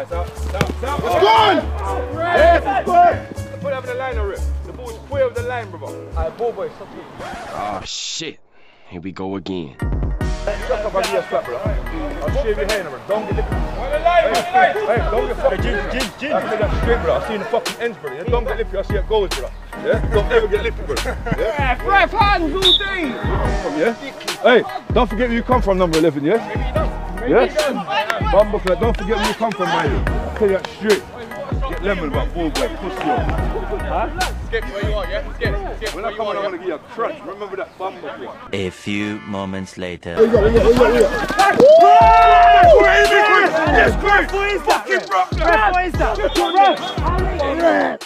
That's up, stop, stop. It's gone! Yes, it's good. Put it up in the line already. The ball's clear of the line, brother. Alright, ball boy, stop it. Oh shit. Here we go again. Shut up and be a brother. I'll shave your hair, brother. Don't get lippy. On the line, on the line. Hey, don't get fucking Gin, gin, gin. I made that straight, brother. I seen the fucking ends, brother. Yeah? Don't get lippy. I see it goes, brother. Yeah? Don't ever get lippy, brother. Yeah? Ref hands all day! From, yeah? Hey, don't forget where you come from, number 11, yeah? Maybe he does. Yeah? Bumbleclad, don't forget where you come from, man. I'll tell you that straight. Get lemon about ball boy, pussy up. Skip where you are, yeah? Skip, skip When I you come on, I'm gonna give you a crunch. Remember that bumbleclad. A few moments later. Yes, great! Fucking rock! Ref, what is that?